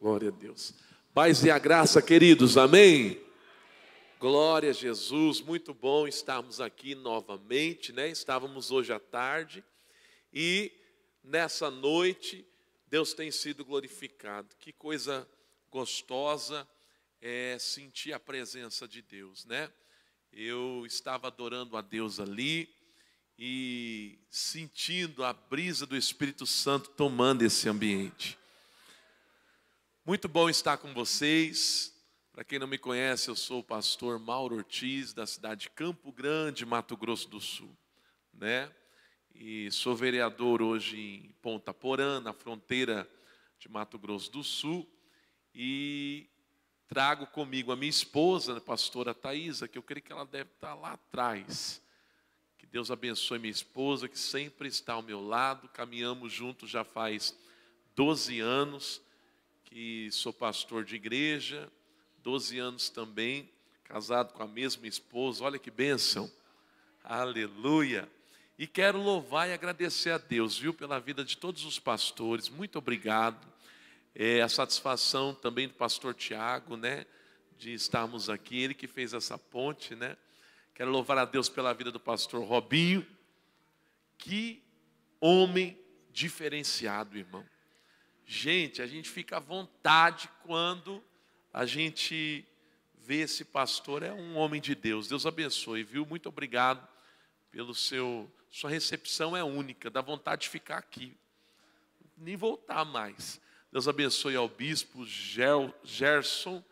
Glória a Deus. Paz e a graça, queridos, amém? Glória a Jesus, muito bom estarmos aqui novamente, né? Estávamos hoje à tarde e nessa noite Deus tem sido glorificado. Que coisa gostosa é sentir a presença de Deus, né? Eu estava adorando a Deus ali e sentindo a brisa do Espírito Santo tomando esse ambiente. Muito bom estar com vocês. Para quem não me conhece, eu sou o pastor Mauro Ortiz, da cidade de Campo Grande, Mato Grosso do Sul, né? E sou vereador hoje em Ponta Porã, na fronteira de Mato Grosso do Sul, e trago comigo a minha esposa, a pastora Thaisa, que eu creio que ela deve estar lá atrás. Deus abençoe minha esposa, que sempre está ao meu lado, caminhamos juntos já faz 12 anos, que sou pastor de igreja, 12 anos também, casado com a mesma esposa, olha que bênção, aleluia. E quero louvar e agradecer a Deus, viu, pela vida de todos os pastores, muito obrigado. É, a satisfação também do pastor Tiago, né, de estarmos aqui, ele que fez essa ponte, né. Quero louvar a Deus pela vida do pastor Robinho, que homem diferenciado, irmão. Gente, a gente fica à vontade quando a gente vê esse pastor, é um homem de Deus. Deus abençoe, viu? Muito obrigado pelo seu. Sua recepção é única, dá vontade de ficar aqui, nem voltar mais. Deus abençoe ao bispo Gerson.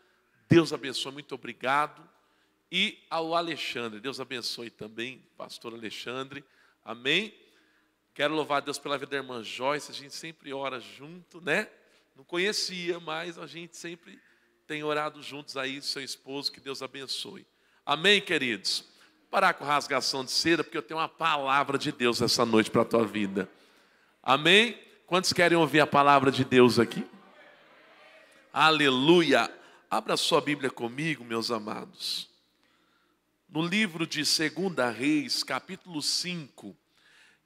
Deus abençoe, muito obrigado. E ao Alexandre, Deus abençoe também, pastor Alexandre. Amém. Quero louvar a Deus pela vida da irmã Joyce, a gente sempre ora junto, né? Não conhecia, mas a gente sempre tem orado juntos aí, seu esposo, que Deus abençoe. Amém, queridos? Parar com rasgação de seda, porque eu tenho uma palavra de Deus essa noite para a tua vida. Amém? Quantos querem ouvir a palavra de Deus aqui? Aleluia! Abra sua Bíblia comigo, meus amados. No livro de 2 Reis, capítulo 5,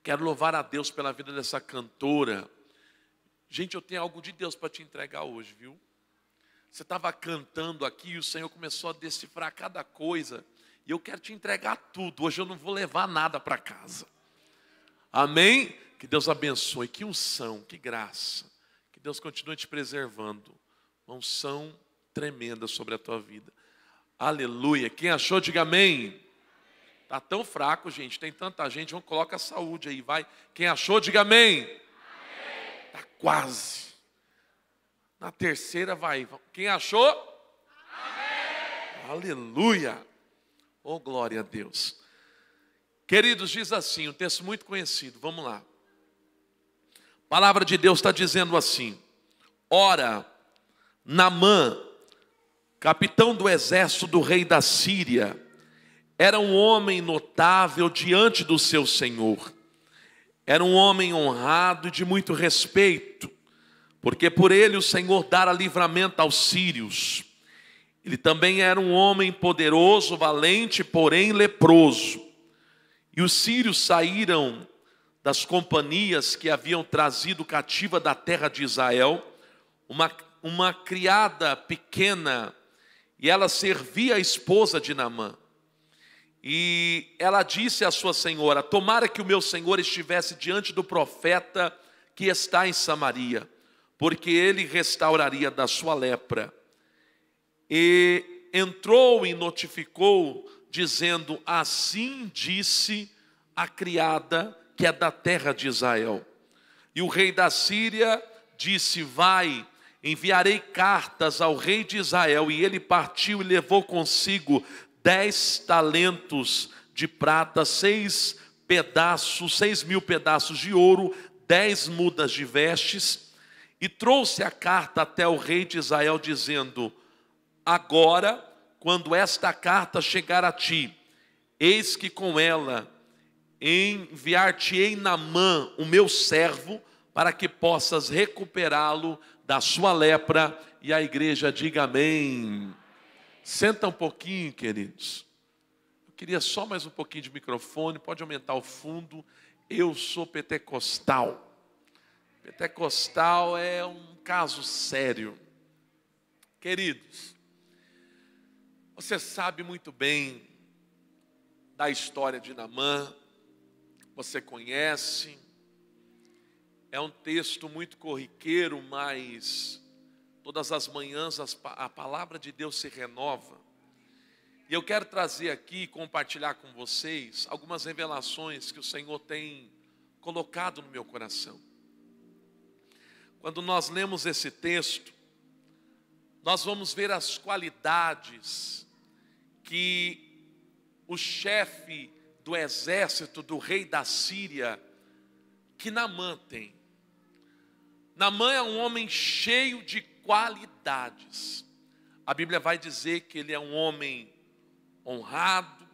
quero louvar a Deus pela vida dessa cantora. Gente, eu tenho algo de Deus para te entregar hoje, viu? Você estava cantando aqui e o Senhor começou a decifrar cada coisa. E eu quero te entregar tudo. Hoje eu não vou levar nada para casa. Amém? Que Deus abençoe. Que unção, que graça. Que Deus continue te preservando. Uma unção tremenda sobre a tua vida. Aleluia. Quem achou, diga amém. Está tão fraco, gente. Tem tanta gente. Vamos colocar a saúde aí, vai. Quem achou, diga amém. Está quase. Na terceira vai. Quem achou? Amém. Aleluia. Oh, glória a Deus. Queridos, diz assim, um texto muito conhecido. Vamos lá. A palavra de Deus está dizendo assim: Ora, Namã, capitão do exército do rei da Síria, era um homem notável diante do seu senhor. Era um homem honrado e de muito respeito porque por ele o Senhor dara livramento aos sírios. Ele também era um homem poderoso, valente, porém leproso. E os sírios saíram das companhias que haviam trazido cativa da terra de Israel, uma, uma criada pequena, e ela servia a esposa de Naamã. E ela disse à sua senhora: Tomara que o meu senhor estivesse diante do profeta que está em Samaria porque ele restauraria da sua lepra. E entrou e notificou, dizendo: Assim disse a criada que é da terra de Israel. E o rei da Síria disse: Vai, enviarei cartas ao rei de Israel. E ele partiu e levou consigo dez talentos de prata, seis pedaços, seis mil pedaços de ouro, dez mudas de vestes e trouxe a carta até o rei de Israel, dizendo: Agora, quando esta carta chegar a ti, eis que com ela enviar-te-ei Namã, o meu servo, para que possas recuperá-lo da sua lepra. E a igreja diga amém. Senta um pouquinho, queridos. Eu queria só mais um pouquinho de microfone, pode aumentar o fundo. eu sou pentecostal. Pentecostal é um caso sério. Queridos, você sabe muito bem da história de Namã, você conhece, é um texto muito corriqueiro, mas todas as manhãs a palavra de Deus se renova. E eu quero trazer aqui, compartilhar com vocês, algumas revelações que o Senhor tem colocado no meu coração. Quando nós lemos esse texto, nós vamos ver as qualidades que o chefe do exército do rei da Síria, que Namã tem. Namã é um homem cheio de qualidades. A Bíblia vai dizer que ele é um homem honrado,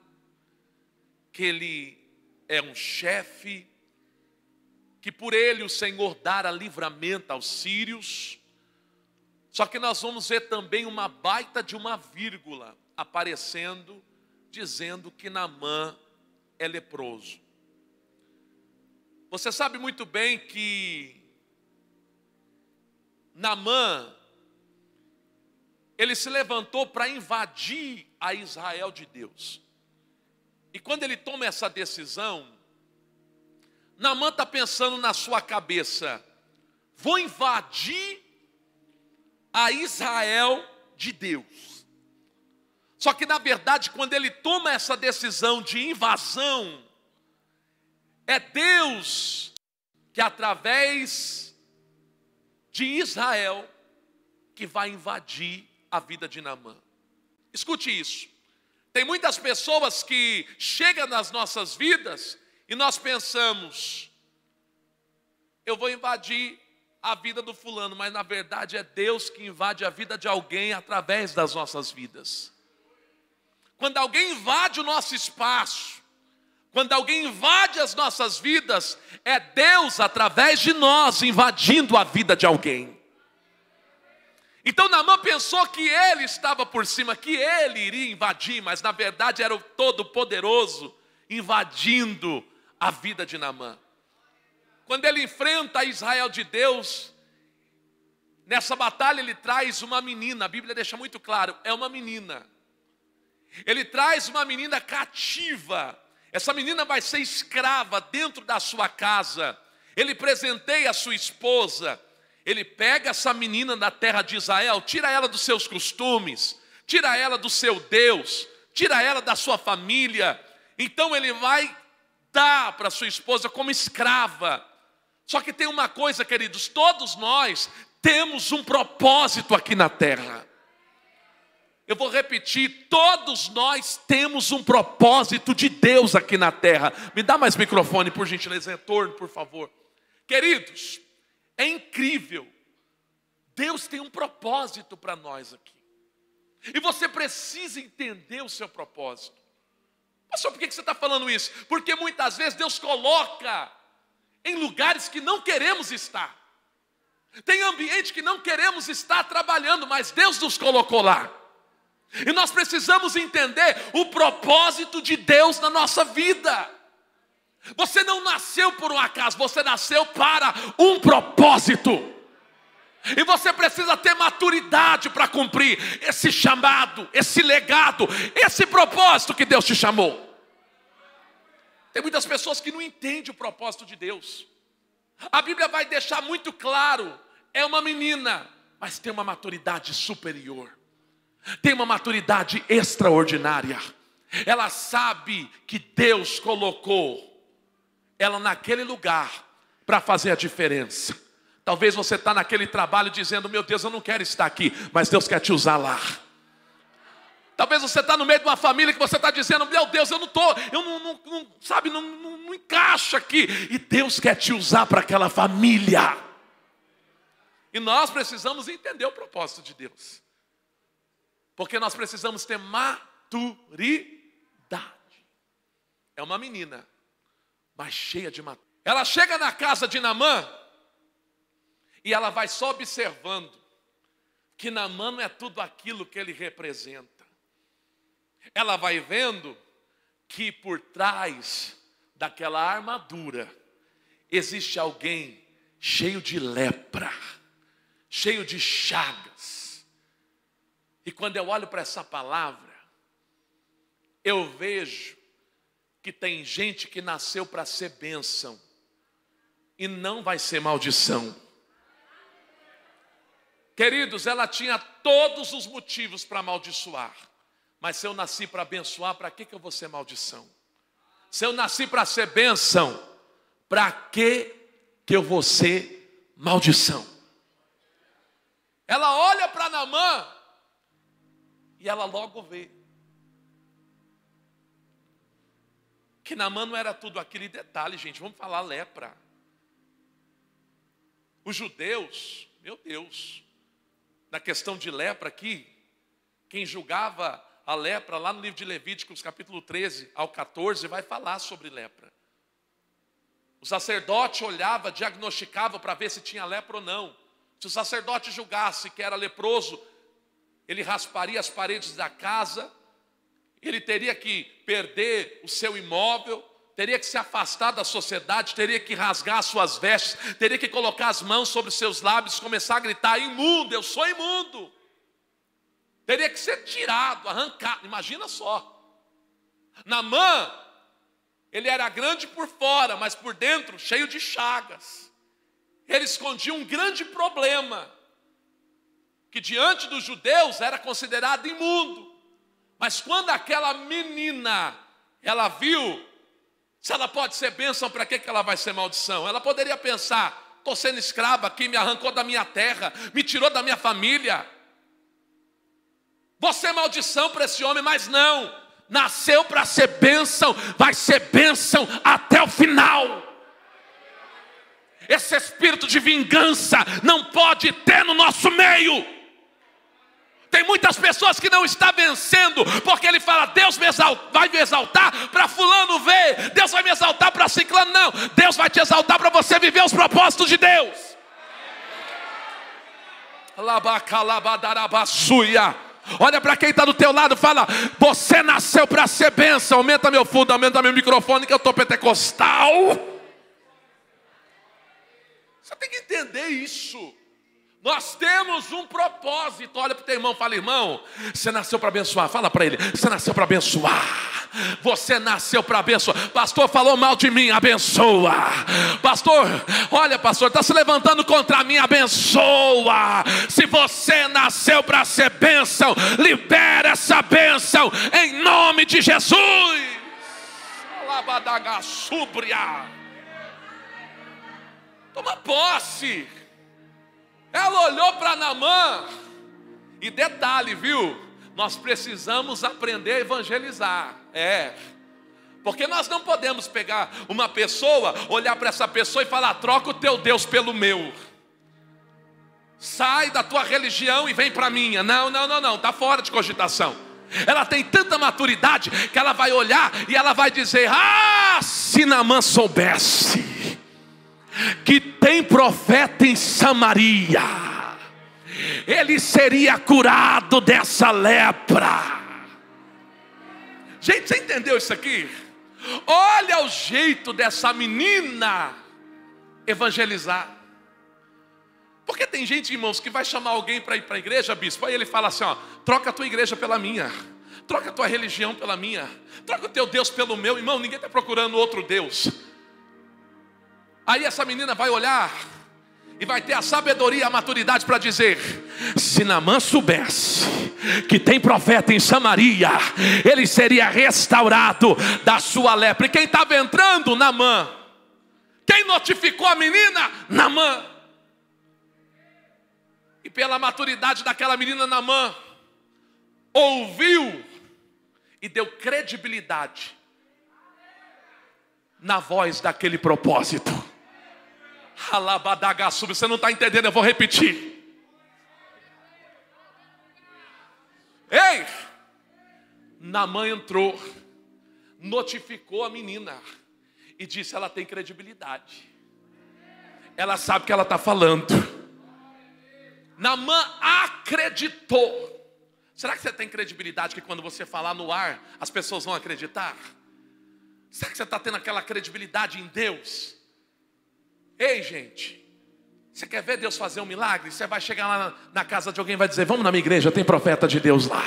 que ele é um chefe, que por ele o Senhor dará livramento aos sírios. Só que nós vamos ver também uma baita de uma vírgula aparecendo, dizendo que Namã é leproso. Você sabe muito bem que Namã, ele se levantou para invadir a Israel de Deus. E quando ele toma essa decisão, Namã está pensando na sua cabeça: vou invadir a Israel de Deus. Só que na verdade, quando ele toma essa decisão de invasão, é Deus que através de Israel que vai invadir a vida de Namã. Escute isso. Tem muitas pessoas que chegam nas nossas vidas e nós pensamos, eu vou invadir a vida do fulano, mas na verdade é Deus que invade a vida de alguém através das nossas vidas. Quando alguém invade o nosso espaço, quando alguém invade as nossas vidas, é Deus através de nós invadindo a vida de alguém. Então Naamã pensou que ele estava por cima, que ele iria invadir, mas na verdade era o Todo-Poderoso invadindo a vida de Naamã. Quando ele enfrenta Israel de Deus, nessa batalha ele traz uma menina, a Bíblia deixa muito claro, é uma menina. Ele traz uma menina cativa. Essa menina vai ser escrava dentro da sua casa. Ele presenteia a sua esposa. Ele pega essa menina da terra de Israel, tira ela dos seus costumes, tira ela do seu Deus, tira ela da sua família. Então ele vai dar para sua esposa como escrava. Só que tem uma coisa, queridos, todos nós temos um propósito aqui na terra. Eu vou repetir: todos nós temos um propósito de Deus aqui na terra. Me dá mais microfone, por gentileza, retorno, por favor. Queridos, é incrível. Deus tem um propósito para nós aqui. E você precisa entender o seu propósito. Pastor, por que você está falando isso? Porque muitas vezes Deus coloca em lugares que não queremos estar. Tem ambiente que não queremos estar trabalhando, mas Deus nos colocou lá. E nós precisamos entender o propósito de Deus na nossa vida. Você não nasceu por um acaso, você nasceu para um propósito. E você precisa ter maturidade para cumprir esse chamado, esse legado, esse propósito que Deus te chamou. Tem muitas pessoas que não entendem o propósito de Deus. A Bíblia vai deixar muito claro: é uma menina, mas tem uma maturidade superior, tem uma maturidade extraordinária. Ela sabe que Deus colocou ela naquele lugar para fazer a diferença. Talvez você está naquele trabalho dizendo: Meu Deus, eu não quero estar aqui, mas Deus quer te usar lá. Talvez você está no meio de uma família que você está dizendo: Meu Deus, eu não estou, eu não, não, não sabe, não, não, não aqui. E Deus quer te usar para aquela família. E nós precisamos entender o propósito de Deus, porque nós precisamos ter maturidade. É uma menina mas cheia de matou. Ela chega na casa de Namã e ela vai só observando que Namã não é tudo aquilo que ele representa. Ela vai vendo que por trás daquela armadura existe alguém cheio de lepra, cheio de chagas. E quando eu olho para essa palavra, eu vejo que tem gente que nasceu para ser bênção e não vai ser maldição. Queridos, ela tinha todos os motivos para amaldiçoar, mas se eu nasci para abençoar, para que, que eu vou ser maldição? Se eu nasci para ser bênção, para que, que eu vou ser maldição? Ela olha para Namã e ela logo vê que Namã não era tudo aquele detalhe, gente. Vamos falar lepra. Os judeus, meu Deus, na questão de lepra aqui, quem julgava a lepra lá no livro de Levíticos, capítulo 13 ao 14, vai falar sobre lepra. O sacerdote olhava, diagnosticava para ver se tinha lepra ou não. Se o sacerdote julgasse que era leproso, ele rasparia as paredes da casa, ele teria que perder o seu imóvel, teria que se afastar da sociedade, teria que rasgar suas vestes, teria que colocar as mãos sobre seus lábios, começar a gritar: imundo, eu sou imundo. Teria que ser tirado, arrancado. Imagina só. Namã, ele era grande por fora, mas por dentro cheio de chagas. Ele escondia um grande problema, que diante dos judeus era considerado imundo. Mas quando aquela menina, ela viu, se ela pode ser bênção, para que, que ela vai ser maldição? Ela poderia pensar: estou sendo escrava aqui, me arrancou da minha terra, me tirou da minha família. Você é maldição para esse homem, mas não, nasceu para ser bênção, vai ser bênção até o final. Esse espírito de vingança não pode ter no nosso meio. Tem muitas pessoas que não estão vencendo, porque ele fala, Deus me vai me exaltar para fulano ver, Deus vai me exaltar para ciclano, não, Deus vai te exaltar para você viver os propósitos de Deus. Olha para quem está do teu lado, fala: Você nasceu para ser bênção. Aumenta meu fundo, aumenta meu microfone, que eu estou pentecostal. Você tem que entender isso. Nós temos um propósito. Olha para o teu irmão, fala, irmão, você nasceu para abençoar. Fala para ele, você nasceu para abençoar. Você nasceu para abençoar. Pastor falou mal de mim, abençoa. Pastor, olha, pastor, está se levantando contra mim, abençoa. Se você nasceu para ser bênção, libera essa bênção em nome de Jesus. Toma posse. Ela olhou para Namã, e detalhe, viu? Nós precisamos aprender a evangelizar. É. Porque nós não podemos pegar uma pessoa, olhar para essa pessoa e falar: troca o teu Deus pelo meu. Sai da tua religião e vem para a minha. Não, não, não, não, está fora de cogitação. Ela tem tanta maturidade que ela vai olhar e ela vai dizer: Ah, se Namã soubesse que tem profeta em Samaria, ele seria curado dessa lepra. Gente, você entendeu isso aqui? Olha o jeito dessa menina evangelizar. Porque tem gente, irmãos, que vai chamar alguém para ir para a igreja, bispo, aí ele fala assim: ó, troca a tua igreja pela minha, troca a tua religião pela minha, troca o teu Deus pelo meu, irmão, ninguém está procurando outro Deus. Aí essa menina vai olhar e vai ter a sabedoria a maturidade para dizer: se Namã soubesse que tem profeta em Samaria, ele seria restaurado da sua lepra. E quem estava entrando? Namã. Quem notificou a menina? Namã. E pela maturidade daquela menina Namã, ouviu e deu credibilidade na voz daquele propósito. Alabadagaçuba, você não está entendendo, eu vou repetir. Ei! Namã entrou, notificou a menina e disse: ela tem credibilidade, ela sabe o que ela está falando. Namã acreditou. Será que você tem credibilidade que quando você falar no ar, as pessoas vão acreditar? Será que você está tendo aquela credibilidade em Deus? Ei, gente, você quer ver Deus fazer um milagre? Você vai chegar lá na, casa de alguém e vai dizer: Vamos na minha igreja, tem profeta de Deus lá.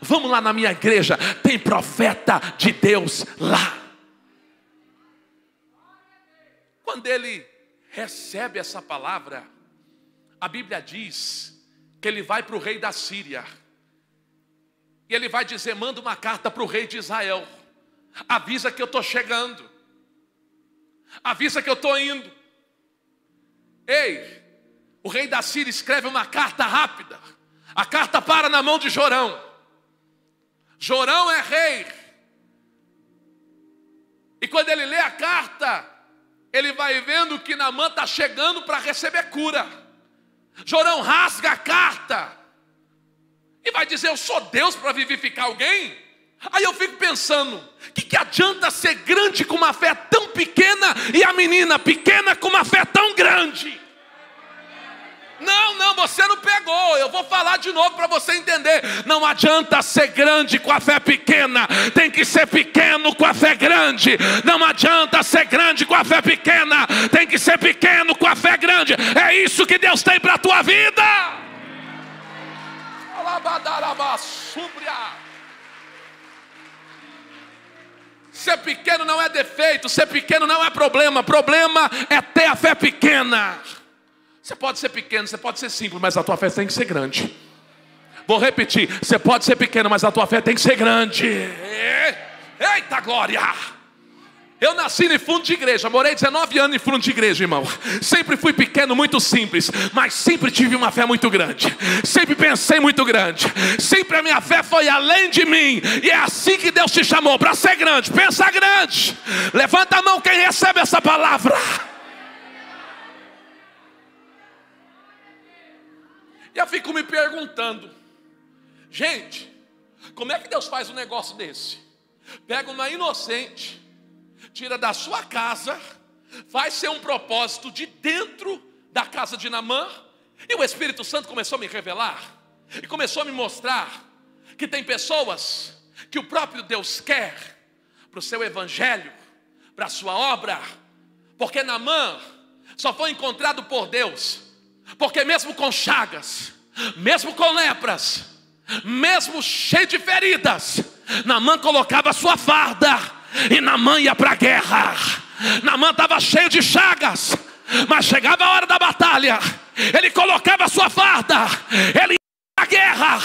Vamos lá na minha igreja, tem profeta de Deus lá. Quando ele recebe essa palavra, a Bíblia diz que ele vai para o rei da Síria. E ele vai dizer: manda uma carta para o rei de Israel. Avisa que eu estou chegando. Avisa que eu estou indo. Ei, o rei da Síria escreve uma carta rápida. A carta para na mão de Jorão. Jorão é rei. E quando ele lê a carta, ele vai vendo que Namã está chegando para receber cura. Jorão rasga a carta e vai dizer: Eu sou Deus para vivificar alguém? Aí eu fico pensando: o que, que adianta ser grande com uma fé tão pequena e a menina pequena com uma fé tão grande? Não, não, você não pegou. Eu vou falar de novo para você entender. Não adianta ser grande com a fé pequena, tem que ser pequeno com a fé grande. Não adianta ser grande com a fé pequena, tem que ser pequeno com a fé grande. É isso que Deus tem para a tua vida. Ser pequeno não é defeito, ser pequeno não é problema. Problema é ter a fé pequena. Você pode ser pequeno, você pode ser simples, mas a tua fé tem que ser grande. Vou repetir: você pode ser pequeno, mas a tua fé tem que ser grande. Eita glória! Eu nasci em fundo de igreja, morei 19 anos em fundo de igreja, irmão. Sempre fui pequeno, muito simples, mas sempre tive uma fé muito grande. Sempre pensei muito grande. Sempre a minha fé foi além de mim. E é assim que Deus te chamou para ser grande. Pensa grande. Levanta a mão quem recebe essa palavra. E eu fico me perguntando, gente, como é que Deus faz um negócio desse? Pega uma inocente, tira da sua casa, faz ser um propósito de dentro da casa de Namã, e o Espírito Santo começou a me revelar, e começou a me mostrar que tem pessoas que o próprio Deus quer para o seu evangelho, para a sua obra, porque Namã só foi encontrado por Deus porque mesmo com chagas, mesmo com lepras, mesmo cheio de feridas, Namã colocava sua farda e Namã ia para a guerra. Namã estava cheio de chagas, mas chegava a hora da batalha, ele colocava sua farda, ele a guerra.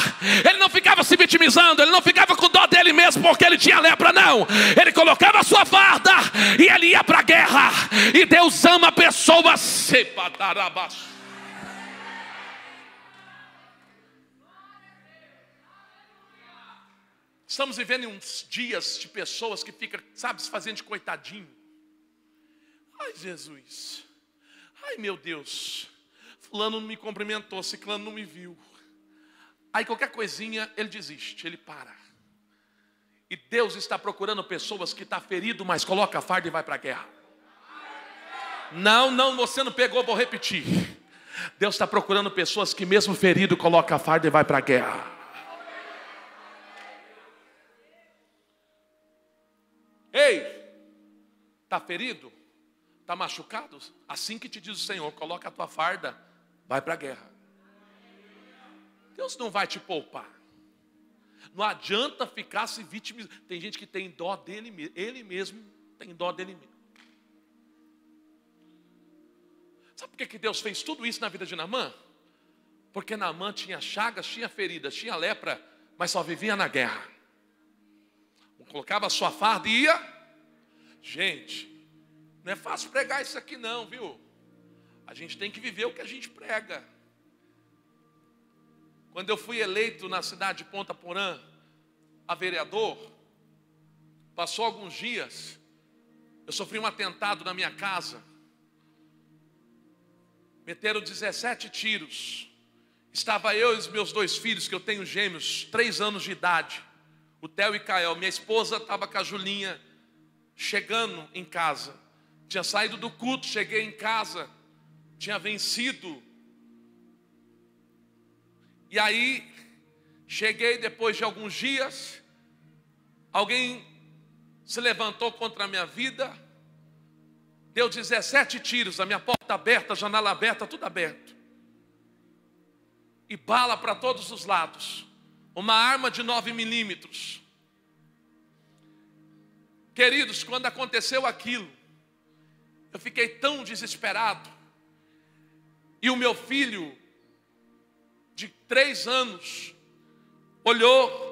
Ele não ficava se vitimizando, ele não ficava com dó dele mesmo porque ele tinha lepra, não. Ele colocava a sua farda e ele ia para a guerra. E Deus ama pessoas. Estamos vivendo uns dias de pessoas que ficam, sabe, se fazendo de coitadinho. Ai, Jesus. Ai, meu Deus. Fulano não me cumprimentou, ciclano não me viu. Aí qualquer coisinha ele desiste, ele para. E Deus está procurando pessoas que estão tá ferido, mas coloca a farda e vai para a guerra. Não, não, você não pegou, vou repetir. Deus está procurando pessoas que mesmo ferido coloca a farda e vai para a guerra. Ei, está ferido? Está machucado? Assim que te diz o Senhor, coloca a tua farda, vai para a guerra. Deus não vai te poupar. Não adianta ficar se vitimizando. Tem gente que tem dó dele, ele mesmo tem dó dele mesmo. Sabe por que, que Deus fez tudo isso na vida de Naamã? Porque Naamã tinha chagas, tinha feridas, tinha lepra, mas só vivia na guerra colocava a sua farda e ia. Gente, não é fácil pregar isso aqui não, viu? A gente tem que viver o que a gente prega. Quando eu fui eleito na cidade de Ponta Porã a vereador, passou alguns dias, eu sofri um atentado na minha casa. Meteram 17 tiros. Estava eu e os meus dois filhos, que eu tenho gêmeos, três anos de idade o Theo e Cael. Minha esposa estava com a Julinha chegando em casa. Tinha saído do culto, cheguei em casa, tinha vencido. E aí, cheguei depois de alguns dias, alguém se levantou contra a minha vida, Deu 17 tiros, a minha porta aberta, janela aberta, tudo aberto. E bala para todos os lados. Uma arma de 9 milímetros. Queridos, quando aconteceu aquilo, eu fiquei tão desesperado. E o meu filho, de três anos, olhou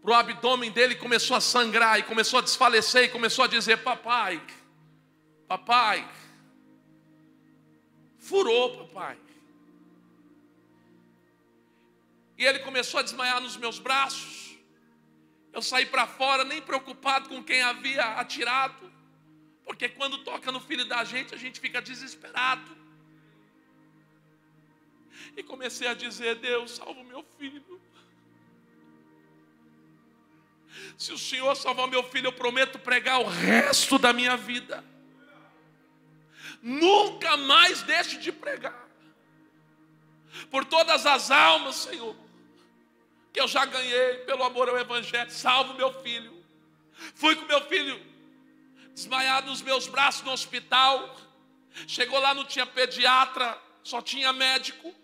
para o abdômen dele e começou a sangrar, e começou a desfalecer, e começou a dizer: Papai, papai, furou, papai. E ele começou a desmaiar nos meus braços. Eu saí para fora, nem preocupado com quem havia atirado, porque quando toca no filho da gente, a gente fica desesperado. E comecei a dizer: Deus, salva o meu filho. Se o Senhor salvar meu filho, eu prometo pregar o resto da minha vida. Nunca mais deixe de pregar. Por todas as almas, Senhor, que eu já ganhei pelo amor ao Evangelho, salvo meu filho. Fui com meu filho desmaiado nos meus braços no hospital. Chegou lá, não tinha pediatra, só tinha médico.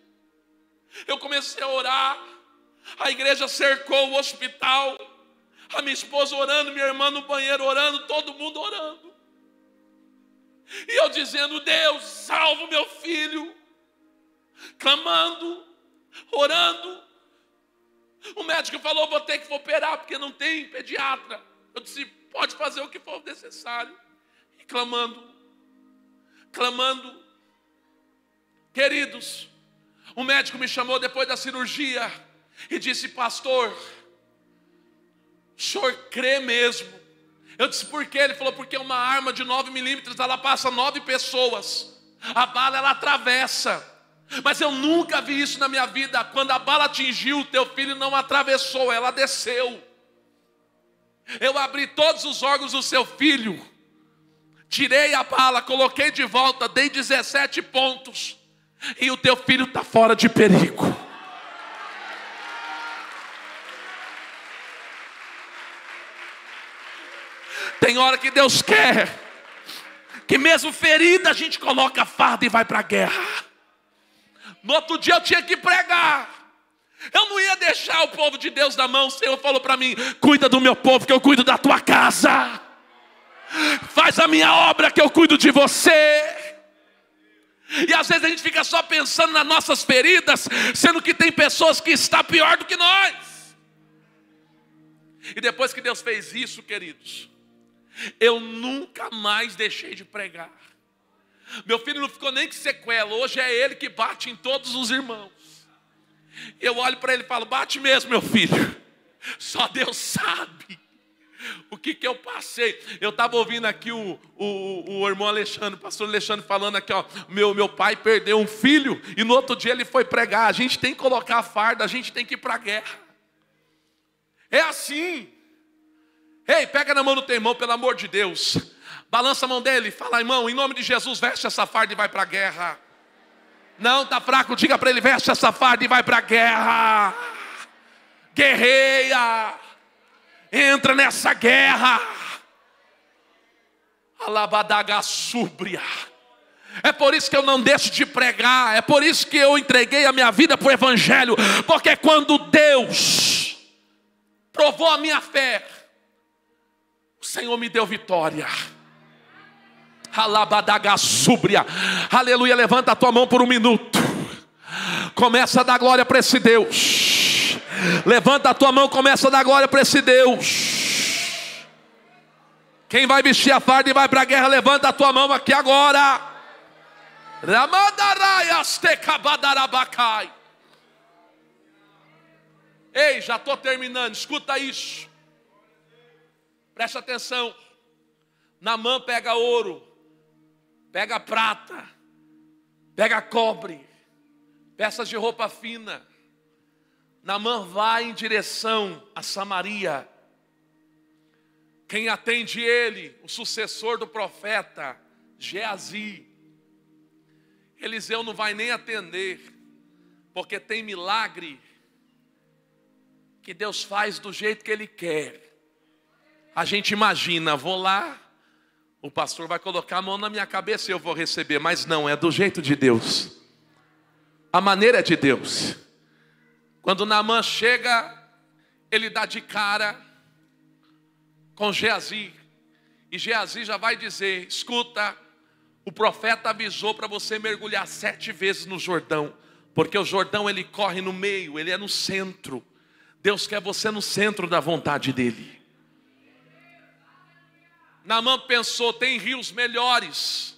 Eu comecei a orar. A igreja cercou o hospital. A minha esposa orando, minha irmã no banheiro orando, todo mundo orando. E eu dizendo: Deus, salva o meu filho. Clamando, orando. O médico falou: vou ter que operar porque não tem pediatra. Eu disse: pode fazer o que for necessário. E clamando, clamando. Queridos, o médico me chamou depois da cirurgia e disse: Pastor, o senhor crê mesmo? Eu disse: Por quê? Ele falou: Porque uma arma de 9 milímetros ela passa nove pessoas, a bala ela atravessa. Mas eu nunca vi isso na minha vida. Quando a bala atingiu, teu filho não atravessou, ela desceu. Eu abri todos os órgãos do seu filho, tirei a bala, coloquei de volta, dei 17 pontos e o teu filho está fora de perigo. Tem hora que Deus quer que mesmo ferida a gente coloca a farda e vai para a guerra. No outro dia eu tinha que pregar. Eu não ia deixar o povo de Deus na mão. O Senhor falou para mim: cuida do meu povo, que eu cuido da tua casa. Faz a minha obra, que eu cuido de você. E às vezes a gente fica só pensando nas nossas feridas, sendo que tem pessoas que estão pior do que nós. E depois que Deus fez isso, queridos, eu nunca mais deixei de pregar. Meu filho não ficou nem com sequela, hoje é ele que bate em todos os irmãos. Eu olho para ele e falo: bate mesmo, meu filho. Só Deus sabe. O que, que eu passei? Eu estava ouvindo aqui o, o, o irmão Alexandre, o pastor Alexandre falando aqui, ó, meu, meu pai perdeu um filho e no outro dia ele foi pregar. A gente tem que colocar a farda, a gente tem que ir para a guerra. É assim. Ei, pega na mão do teu irmão, pelo amor de Deus. Balança a mão dele, fala, irmão, em nome de Jesus, veste essa farda e vai para a guerra. Não, tá fraco, diga para ele, veste essa farda e vai para a guerra. Guerreia entra nessa guerra. Alabadaga súbria. É por isso que eu não deixo de pregar, é por isso que eu entreguei a minha vida para o Evangelho, porque quando Deus provou a minha fé, o Senhor me deu vitória. Alabadaga súbria, aleluia. Levanta a tua mão por um minuto, começa a dar glória para esse Deus. Levanta a tua mão, começa a dar glória para esse Deus. Quem vai vestir a farda e vai para a guerra, levanta a tua mão aqui agora. Ei, já estou terminando, escuta isso. Presta atenção. Namã pega ouro, pega prata, pega cobre, peças de roupa fina Namã vai em direção a Samaria. Quem atende ele, o sucessor do profeta, Geazi. Eliseu não vai nem atender, porque tem milagre que Deus faz do jeito que Ele quer. A gente imagina, vou lá, o pastor vai colocar a mão na minha cabeça e eu vou receber, mas não, é do jeito de Deus. A maneira é de Deus. Quando Naamã chega, ele dá de cara com Geazi. E Geazi já vai dizer: escuta, o profeta avisou para você mergulhar sete vezes no Jordão, porque o Jordão ele corre no meio, ele é no centro. Deus quer você no centro da vontade dele. Naamã pensou: tem rios melhores,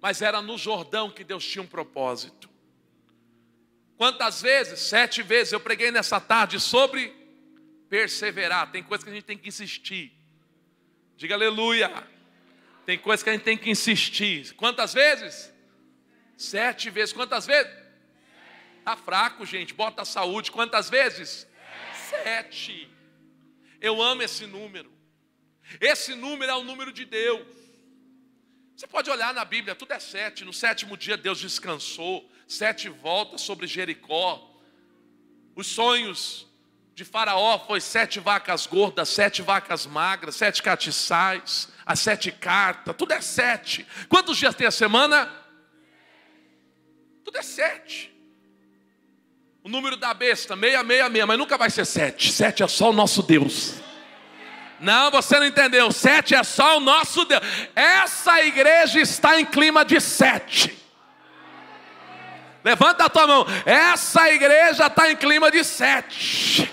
mas era no Jordão que Deus tinha um propósito. Quantas vezes? Sete vezes eu preguei nessa tarde sobre perseverar. Tem coisa que a gente tem que insistir. Diga aleluia. Tem coisa que a gente tem que insistir. Quantas vezes? Sete vezes. Quantas vezes? Está fraco, gente. Bota a saúde. Quantas vezes? Sete. Eu amo esse número. Esse número é o número de Deus. Você pode olhar na Bíblia, tudo é sete. No sétimo dia Deus descansou. Sete voltas sobre Jericó. Os sonhos de Faraó foi sete vacas gordas, sete vacas magras, sete catiçais, as sete cartas, tudo é sete. Quantos dias tem a semana? Tudo é sete. O número da besta, meia, meia, meia, mas nunca vai ser sete. Sete é só o nosso Deus. Não, você não entendeu. Sete é só o nosso Deus. Essa igreja está em clima de sete. Levanta a tua mão. Essa igreja está em clima de sete.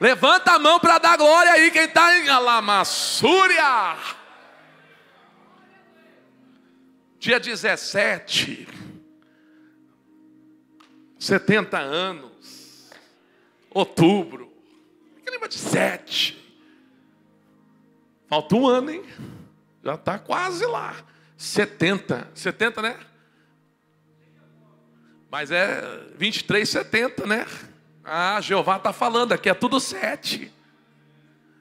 Levanta a mão para dar glória aí, quem está em Alamassúria. Dia 17, 70 anos, outubro, clima de sete. Falta um ano, hein? Já está quase lá. 70, 70, né? Mas é 23, 70, né? Ah, Jeová está falando aqui, é tudo sete.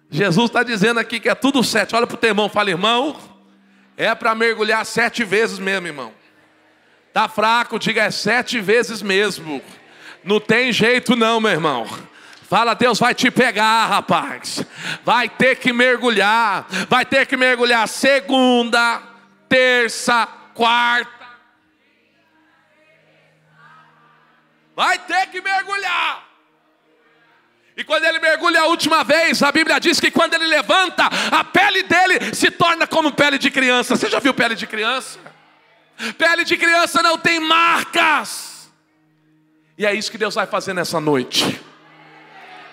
Jesus está dizendo aqui que é tudo sete. Olha para o teu irmão, fala, irmão, é para mergulhar sete vezes mesmo, irmão. Tá fraco, diga é sete vezes mesmo. Não tem jeito não, meu irmão. Fala, Deus vai te pegar, rapaz. Vai ter que mergulhar. Vai ter que mergulhar segunda, terça, quarta. Vai ter que mergulhar. E quando ele mergulha a última vez, a Bíblia diz que quando ele levanta, a pele dele se torna como pele de criança. Você já viu pele de criança? Pele de criança não tem marcas. E é isso que Deus vai fazer nessa noite.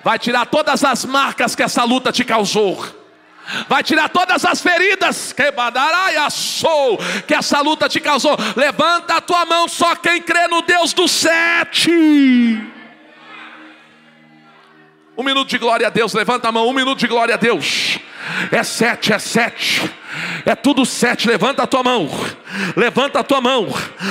Vai tirar todas as marcas que essa luta te causou. Vai tirar todas as feridas que essa luta te causou. Levanta a tua mão, só quem crê no Deus do sete. Um minuto de glória a Deus, levanta a mão, um minuto de glória a Deus. É sete, é sete. É tudo sete. Levanta a tua mão. Levanta a tua mão.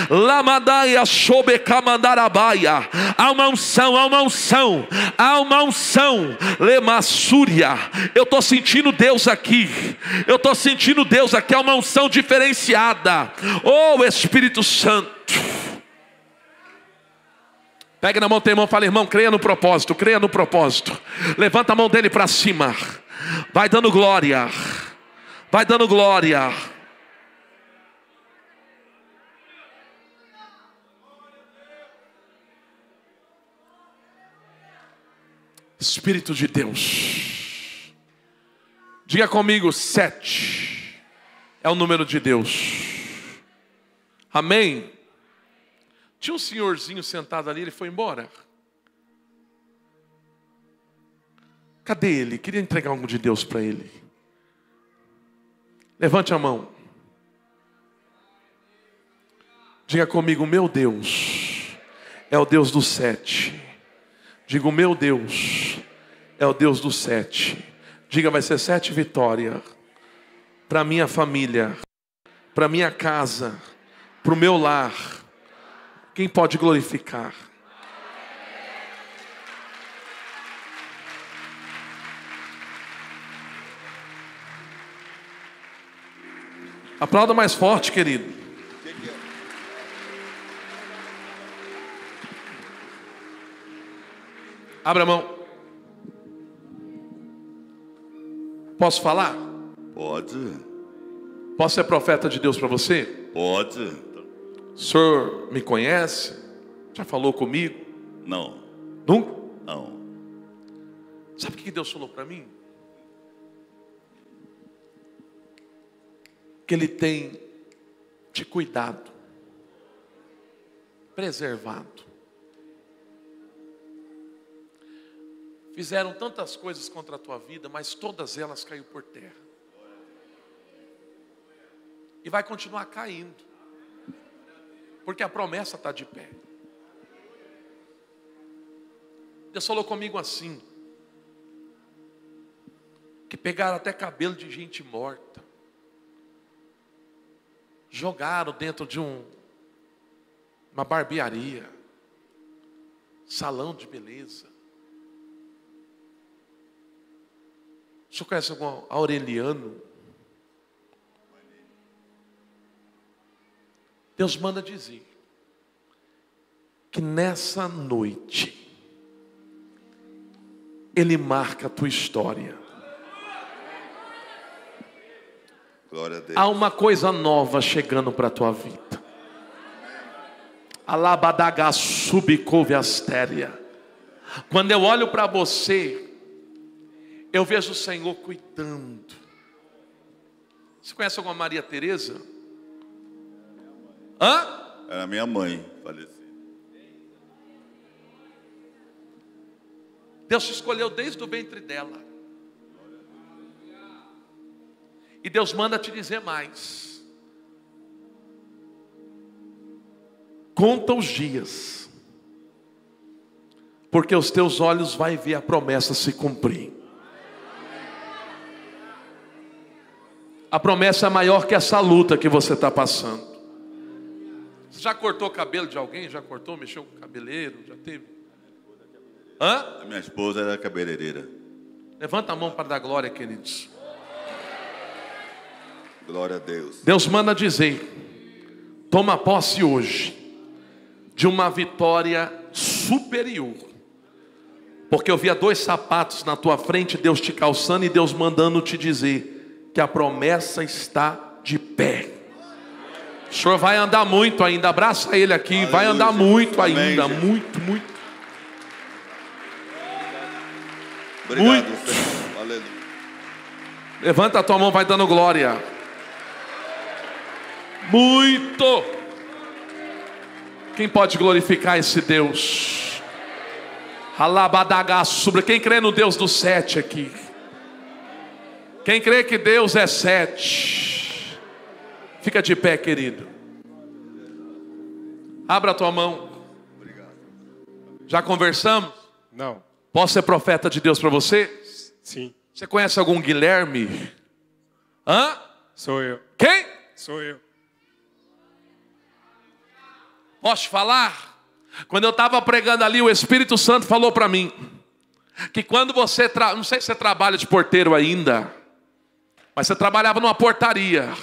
Lamadaia sobecamandarabaia. Há uma unção, há uma unção. Há uma unção. Lemassúria. Eu estou sentindo Deus aqui. Eu estou sentindo Deus aqui. Há uma unção diferenciada. Oh Espírito Santo. Pega na mão teu irmão fala, irmão, creia no propósito, creia no propósito. Levanta a mão dele para cima. Vai dando glória. Vai dando glória. Espírito de Deus. Diga comigo, sete é o número de Deus. Amém. Tinha um senhorzinho sentado ali, ele foi embora. Cadê ele? Queria entregar algo de Deus para ele. Levante a mão. Diga comigo, meu Deus é o Deus do sete. Diga, meu Deus é o Deus do sete. Diga, vai ser sete vitórias para minha família, para minha casa, para o meu lar quem pode glorificar? Aplauda mais forte, querido. Abra a mão. Posso falar? Pode. Posso ser profeta de Deus para você? Pode. O senhor me conhece? Já falou comigo? Não, Nunca? não. Sabe o que Deus falou para mim? Que Ele tem te cuidado, preservado. Fizeram tantas coisas contra a tua vida, mas todas elas caiu por terra. E vai continuar caindo, porque a promessa está de pé. Deus falou comigo assim: que pegaram até cabelo de gente morta, jogaram dentro de um, uma barbearia, salão de beleza. O senhor conhece algum Aureliano? Deus manda dizer que nessa noite Ele marca a tua história. Glória a Deus. Há uma coisa nova chegando para a tua vida. Alabadaga subcouve astéria. Quando eu olho para você, eu vejo o Senhor cuidando. Você conhece alguma Maria Teresa? Hã? Era minha mãe, falecida. Deus te escolheu desde o ventre dela. E Deus manda te dizer mais. Conta os dias. Porque os teus olhos vai ver a promessa se cumprir. A promessa é maior que essa luta que você está passando. Você já cortou o cabelo de alguém? Já cortou? Mexeu com o cabeleiro? Já teve? Hã? A minha esposa era cabeleireira. Levanta a mão para dar glória, queridos. Glória a Deus. Deus manda dizer: toma posse hoje de uma vitória superior. Porque eu via dois sapatos na tua frente, Deus te calçando e Deus mandando te dizer que a promessa está de pé. O senhor vai andar muito ainda, abraça ele aqui, vai Aleluia. andar muito Amém, ainda, gente. muito, muito. Obrigado, Muito. Senhor. Aleluia. Levanta a tua mão, vai dando glória. Muito. Quem pode glorificar esse Deus? Alabadaga sobre quem crê no Deus do sete aqui. Quem crê que Deus é sete. Fica de pé, querido. Abra a tua mão. Já conversamos? Não. Posso ser profeta de Deus para você? Sim. Você conhece algum Guilherme? Hã? Sou eu. Quem? Sou eu. Posso falar? Quando eu estava pregando ali, o Espírito Santo falou para mim que quando você, tra... não sei se você trabalha de porteiro ainda, mas você trabalhava numa portaria.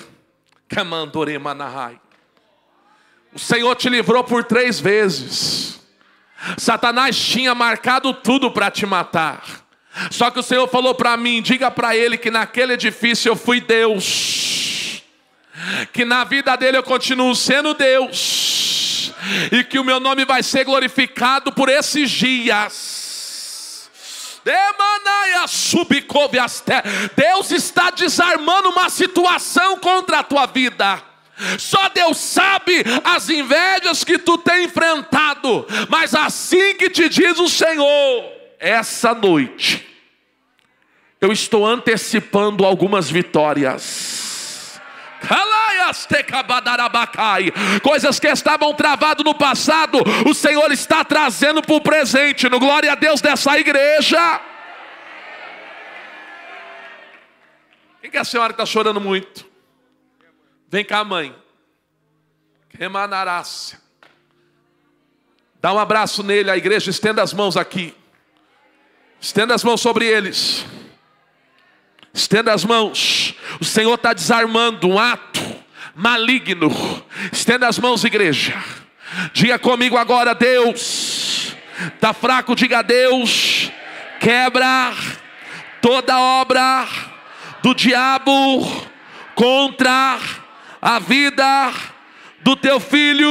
O Senhor te livrou por três vezes. Satanás tinha marcado tudo para te matar. Só que o Senhor falou para mim: diga para ele que naquele edifício eu fui Deus, que na vida dele eu continuo sendo Deus, e que o meu nome vai ser glorificado por esses dias. Deus está desarmando uma situação contra a tua vida. Só Deus sabe as invejas que tu tem enfrentado, mas assim que te diz o Senhor, essa noite, eu estou antecipando algumas vitórias. Coisas que estavam travadas no passado, o Senhor está trazendo para o presente, no glória a Deus dessa igreja. Quem que é a senhora que está chorando muito? Vem cá, mãe. Remanarácia. Dá um abraço nele, a igreja, estenda as mãos aqui. Estenda as mãos sobre eles. Estenda as mãos. O Senhor está desarmando um ato maligno. Estenda as mãos, igreja. Diga comigo agora, Deus. Está fraco, diga Deus. Quebra toda obra do diabo contra a vida do teu filho,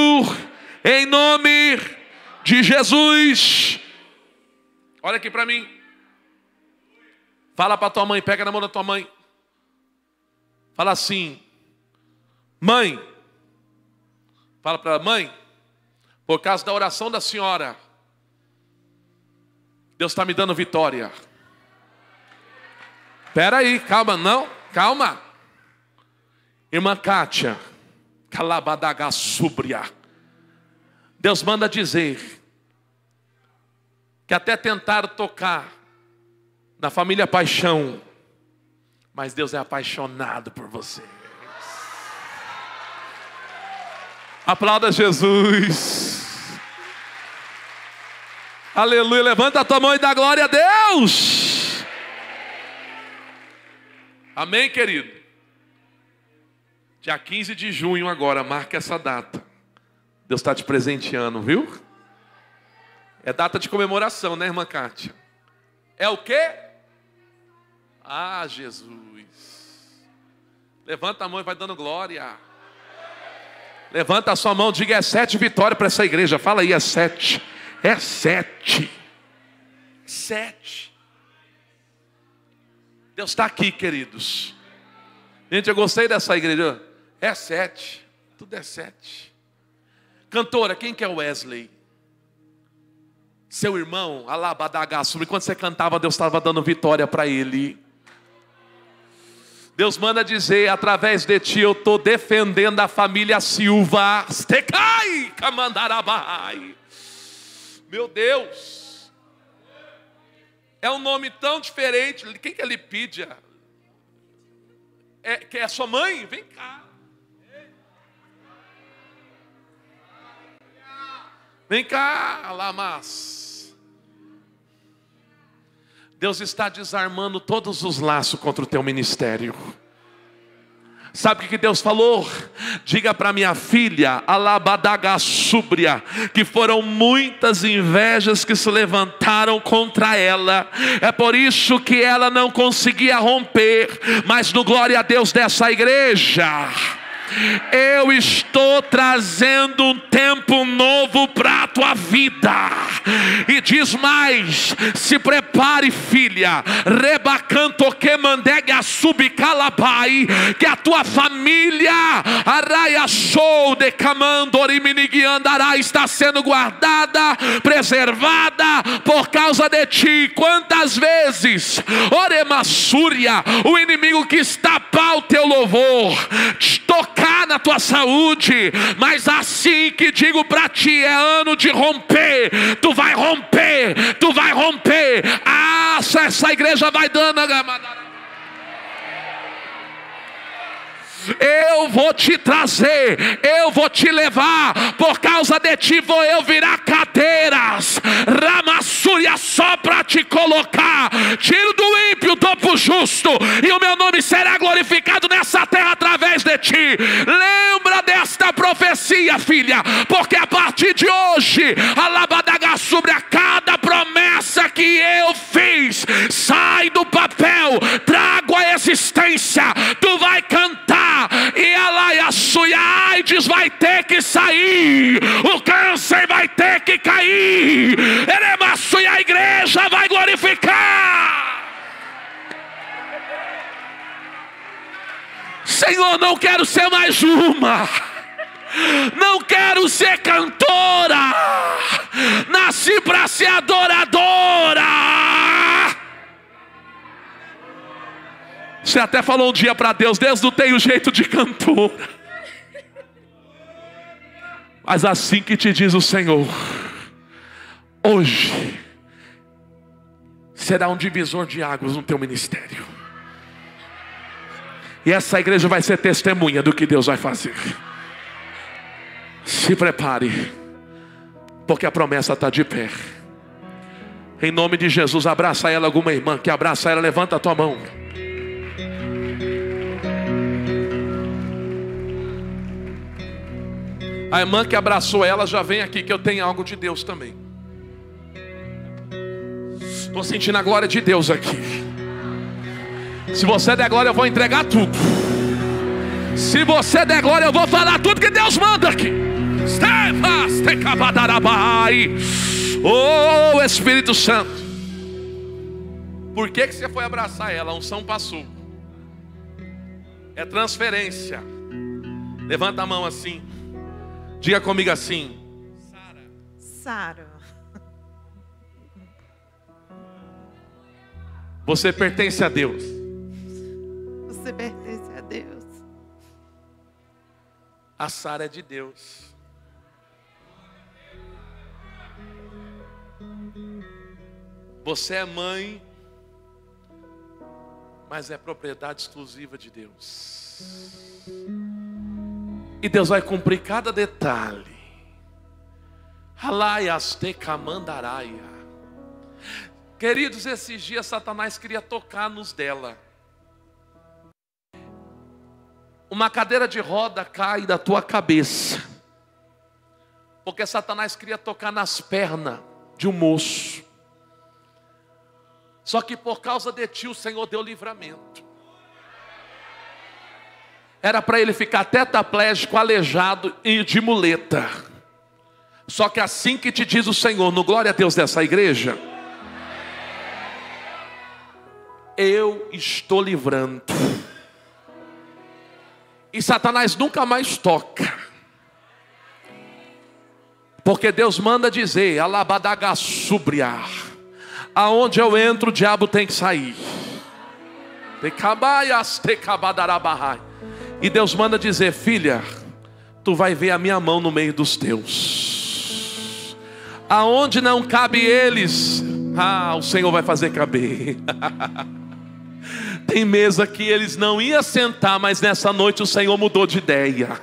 em nome de Jesus. Olha aqui para mim. Fala para tua mãe, pega na mão da tua mãe. Fala assim: Mãe, fala para mãe, por causa da oração da senhora, Deus está me dando vitória. Espera aí, calma, não, calma. Irmã Kátia, calabadagasúbria. Deus manda dizer que até tentaram tocar na família Paixão, mas Deus é apaixonado por você. Aplauda Jesus. Aleluia. Levanta a tua mão e dá glória a Deus. Amém, querido? Dia 15 de junho agora, marca essa data. Deus está te presenteando, viu? É data de comemoração, né, irmã Kátia? É o quê? Ah, Jesus. Levanta a mão e vai dando glória. Levanta a sua mão, diga é sete vitórias para essa igreja. Fala aí, é sete. É sete. Sete. Deus está aqui, queridos. Gente, eu gostei dessa igreja. É sete. Tudo é sete. Cantora, quem que é Wesley? Seu irmão, Alabadagasuri, quando você cantava, Deus estava dando vitória para ele. Deus manda dizer, através de ti eu estou defendendo a família Silva. Stecai, Camandarabai. Meu Deus. É um nome tão diferente. Quem que é Lipídia? É, que é sua mãe? Vem cá. Vem cá, Lamas. Deus está desarmando todos os laços contra o teu ministério. Sabe o que Deus falou? Diga para minha filha, Alabadagasúbria, que foram muitas invejas que se levantaram contra ela. É por isso que ela não conseguia romper, mas no glória a Deus dessa igreja eu estou trazendo um tempo novo para a tua vida. E diz mais: se prepare, filha, rebacanto que mandegue a subcalabai, que a tua família, araia show de andará, está sendo guardada, preservada por causa de ti. Quantas vezes, oremassúria, o inimigo que está para o teu louvor, tocar tocar na tua saúde, mas assim que digo para ti, é ano de romper. Tu vai romper, tu vai romper. Ah, essa igreja vai dando. Eu vou te trazer, eu vou te levar, por causa de ti vou eu virar cadeiras, ramassúria só para te colocar, tiro do ímpio, dou para justo, e o meu nome será glorificado nessa terra através de ti. Lembra desta profecia, filha, porque a partir de hoje, a sobre a cada promessa que eu fiz, sai do papel, trago a existência, tu vai cantar e ela e a sua AIDS vai ter que sair, o câncer vai ter que cair, Eremaço e a igreja vai glorificar. Senhor, não quero ser mais uma. Não quero ser cantora. Nasci para ser adoradora. Você até falou um dia para Deus: Deus não tem o jeito de cantora. Mas assim que te diz o Senhor, hoje será um divisor de águas no teu ministério. E essa igreja vai ser testemunha do que Deus vai fazer. Se prepare, porque a promessa está de pé. Em nome de Jesus, abraça ela, alguma irmã que abraça ela, levanta a tua mão. A irmã que abraçou ela já vem aqui, que eu tenho algo de Deus também. Estou sentindo a glória de Deus aqui. Se você der glória, eu vou entregar tudo. Se você der glória, eu vou falar tudo que Deus manda aqui. Oh, Espírito Santo. Por que, que você foi abraçar ela? A unção passou. É transferência. Levanta a mão assim. Diga comigo assim. Sara, Você pertence a Deus. você pertence a Deus. A Sara é de Deus. Você é mãe, mas é propriedade exclusiva de Deus. E Deus vai cumprir cada detalhe. Queridos, esses dias Satanás queria tocar nos dela. Uma cadeira de roda cai da tua cabeça. Porque Satanás queria tocar nas pernas de um moço. Só que por causa de ti o Senhor deu livramento. Era para ele ficar tetraplégico, aleijado e de muleta. Só que assim que te diz o Senhor, no glória a Deus dessa igreja, eu estou livrando. E Satanás nunca mais toca. Porque Deus manda dizer, alabadagaçubriar. Aonde eu entro, o diabo tem que sair. Tecabaias, tecabadarabahai. E Deus manda dizer, filha, tu vai ver a minha mão no meio dos teus. Aonde não cabe eles, ah, o Senhor vai fazer caber. Tem mesa que eles não iam sentar, mas nessa noite o Senhor mudou de ideia.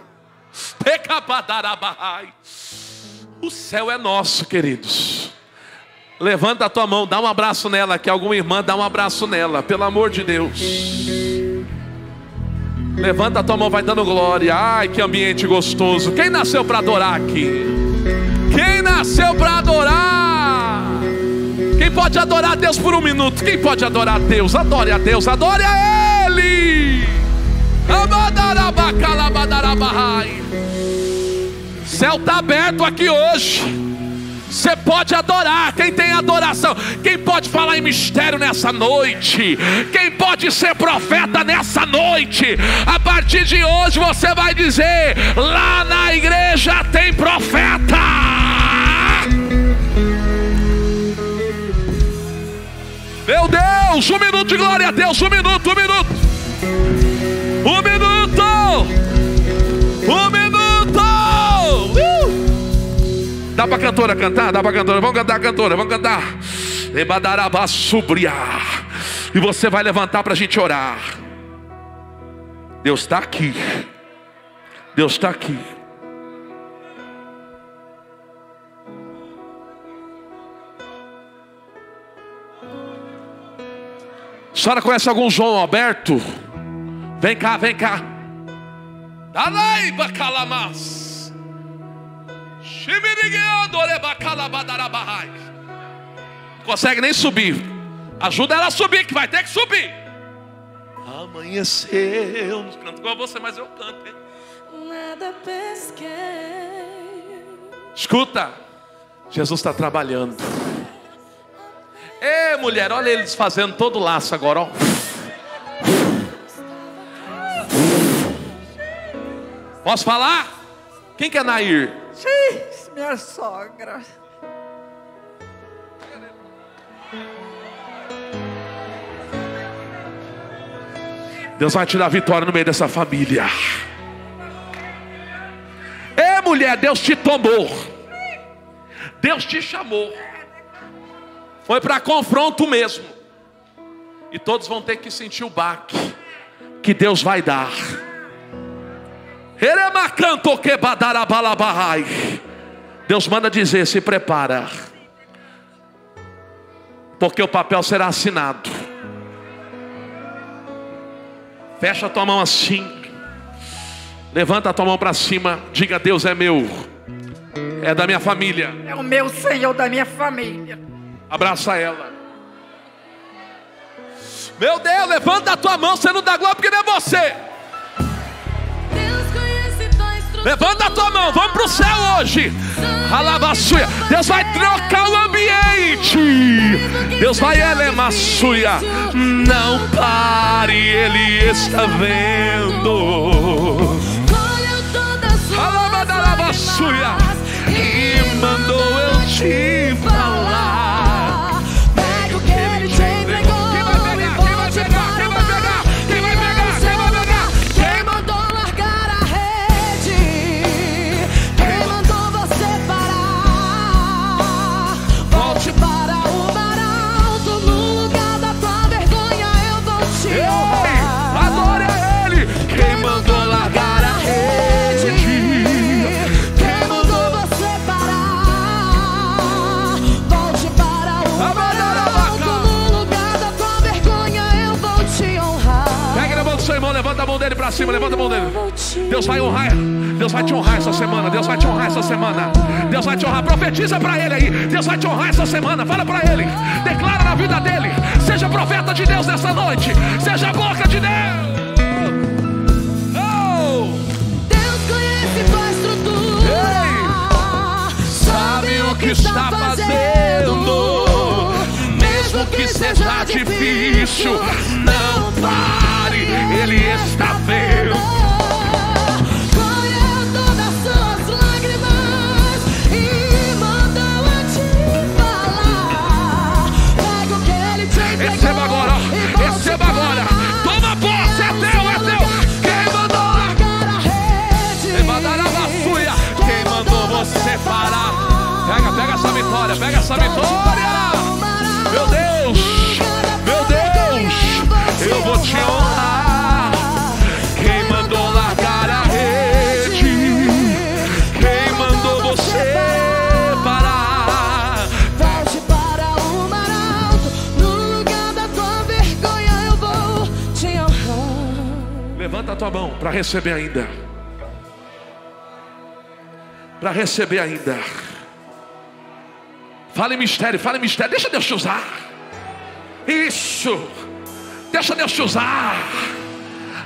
O céu é nosso, queridos. Levanta a tua mão, dá um abraço nela, que alguma irmã dá um abraço nela, pelo amor de Deus. Levanta a tua mão, vai dando glória. Ai, que ambiente gostoso. Quem nasceu para adorar aqui? Quem nasceu para adorar? Quem pode adorar a Deus por um minuto? Quem pode adorar a Deus? Adore a Deus, adore a Ele. Céu está aberto aqui hoje. Você pode adorar, quem tem adoração, quem pode falar em mistério nessa noite, quem pode ser profeta nessa noite, a partir de hoje você vai dizer: lá na igreja tem profeta. Meu Deus, um minuto de glória a Deus, um minuto, um minuto, um minuto, um minuto. Dá para cantora cantar? Dá para cantora? Vamos cantar, cantora, vamos cantar. Ebadarabá subriar. E você vai levantar para a gente orar. Deus está aqui. Deus está aqui. A senhora conhece algum João Alberto? Vem cá, vem cá. Dalai bacalamas. Consegue nem subir. Ajuda ela a subir, que vai ter que subir. Amanheceu. Não canto igual você, mas eu canto. Hein? Nada pesquei. Escuta, Jesus está trabalhando. Ê mulher, olha eles fazendo todo o laço agora, ó. Posso falar? Quem que é Nair? Xiii, minha sogra. Deus vai te dar vitória no meio dessa família. Ê mulher, Deus te tomou. Deus te chamou. Foi para confronto mesmo. E todos vão ter que sentir o baque que Deus vai dar. Eremacanto que badarabalabahai. Deus manda dizer: se prepara, porque o papel será assinado. Fecha a tua mão assim. Levanta a tua mão para cima. Diga: Deus é meu. É da minha família. É o meu Senhor da minha família. Abraça ela. Meu Deus, levanta a tua mão. Você não dá glória porque não é você. Levanta a tua mão, vamos para o céu hoje. Alabassuia. Deus vai trocar o ambiente. Deus vai elemassuia. Não pare, Ele está vendo. Colheu para cima, levanta a mão dele. Deus vai honrar, Deus vai te honrar essa semana, Deus vai te honrar essa semana. Deus vai te honrar, profetiza para ele aí. Deus vai te honrar essa semana, fala para ele, declara na vida dele. Seja profeta de Deus nessa noite, seja a boca de Deus. Deus conhece tua estrutura. Sabe o que está fazendo, mesmo que seja difícil, não pare, Ele está vendo. Colheu todas suas lágrimas e mandou a te falar. Pega o que ele te entregou Receba agora, receba agora. Toma posse, é teu, é teu. Quem mandou? vassoura. Quem mandou você parar? Pega, pega essa vitória, pega essa vitória. Meu Deus, te honrar. Quem mandou largar a rede? Quem mandou você parar? Volte para o mar alto, no lugar da tua vergonha eu vou te honrar. Levanta a tua mão para receber ainda. Para receber ainda. Fala em mistério, fala em mistério. Deixa Deus te usar. Isso. Deixa Deus te usar.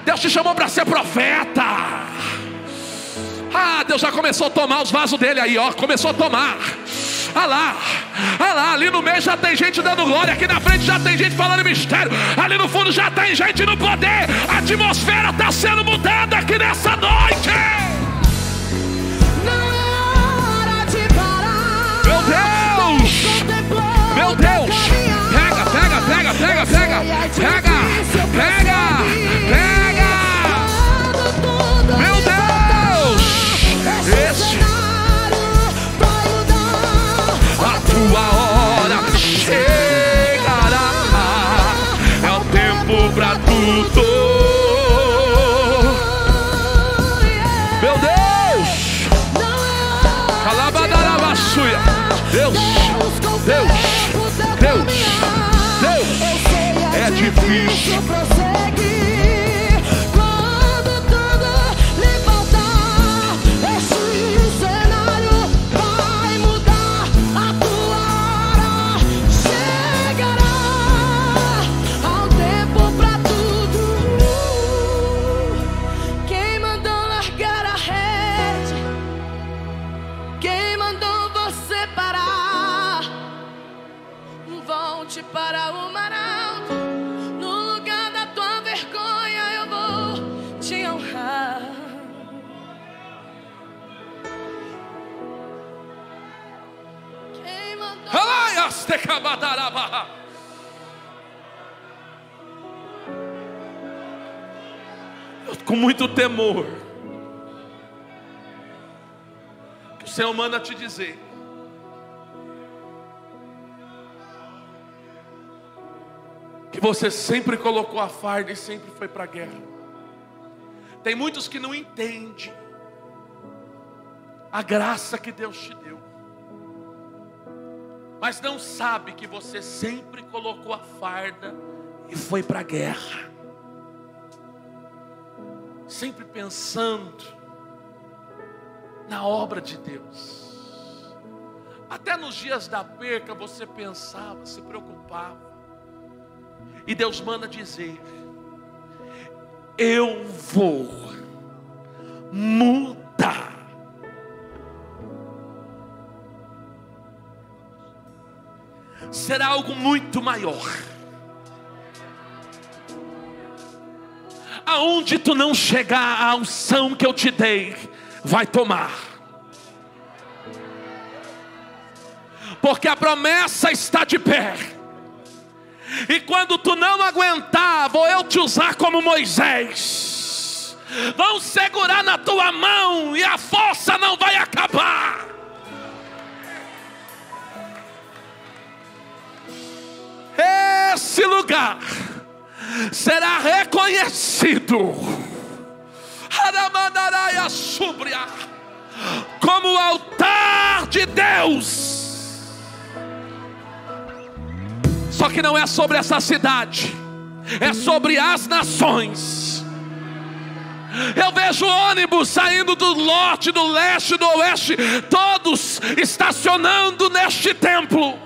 Deus te chamou para ser profeta. Ah, Deus já começou a tomar os vasos dele aí, ó. Começou a tomar. Ah lá, ah lá, ali no meio já tem gente dando glória, aqui na frente já tem gente falando mistério, ali no fundo já tem gente no poder. A atmosfera está sendo mudada aqui nessa noite. Não é hora de parar. Meu Deus! Meu Deus! Pega, pega, pega, pega, pega, pega, pega, pega. Meu Deus! esse a tua É difícil. prosseguir Com muito temor. Que o Senhor manda te dizer. Que você sempre colocou a farda e sempre foi para a guerra. Tem muitos que não entendem a graça que Deus te deu mas não sabe que você sempre colocou a farda e foi para a guerra sempre pensando na obra de Deus. Até nos dias da perca você pensava, se preocupava. E Deus manda dizer: Eu vou mudar. Será algo muito maior. Aonde tu não chegar, a unção que eu te dei vai tomar. Porque a promessa está de pé. E quando tu não aguentar, vou eu te usar como Moisés. Vão segurar na tua mão e a força não vai acabar. Esse lugar será reconhecido. Como o altar de Deus. Só que não é sobre essa cidade, é sobre as nações. Eu vejo ônibus saindo do norte, do leste, do oeste, todos estacionando neste templo.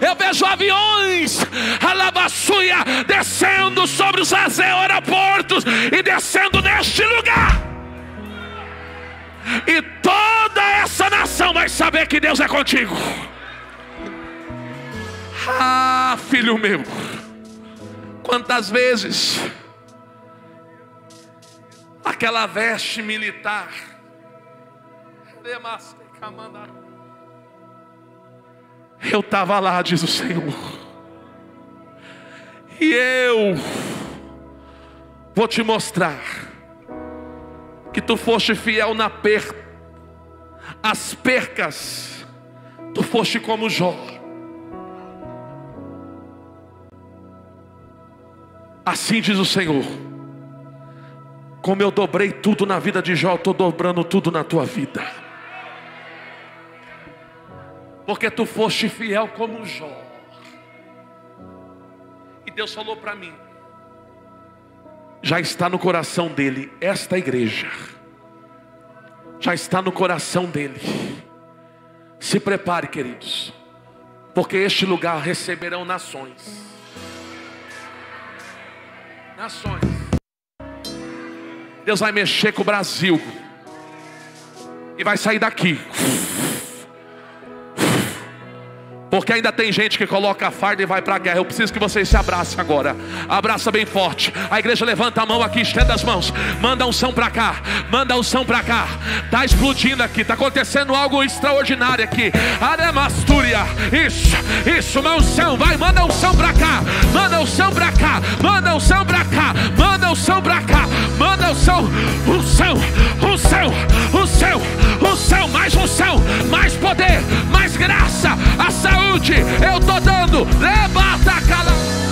Eu vejo aviões, alabassuia, descendo sobre os aeroportos e descendo neste lugar. E toda essa nação vai saber que Deus é contigo. Ah, filho meu, quantas vezes aquela veste militar, eu estava lá, diz o Senhor, e eu vou te mostrar que tu foste fiel na perda, as percas, tu foste como Jó. Assim diz o Senhor. Como eu dobrei tudo na vida de Jó, estou dobrando tudo na tua vida. Porque tu foste fiel como Jó. E Deus falou para mim: já está no coração dele esta igreja. Já está no coração dele. Se prepare, queridos, porque este lugar receberão nações. Nações. Deus vai mexer com o Brasil. E vai sair daqui. Porque ainda tem gente que coloca a farda e vai para a guerra. Eu preciso que vocês se abracem agora. Abraça bem forte. A igreja levanta a mão aqui, estenda as mãos. Manda unção para cá. Manda unção para cá. Tá explodindo aqui. Tá acontecendo algo extraordinário aqui. Aramastúria. Isso. Isso, uma unção. Vai, manda unção para cá. Manda unção para cá. Manda unção para cá. Manda unção para cá. Manda unção. Unção. Unção. Unção. Unção. Mais unção. Mais poder. Mais graça. A saúde eu tô dando. Levanta, cala.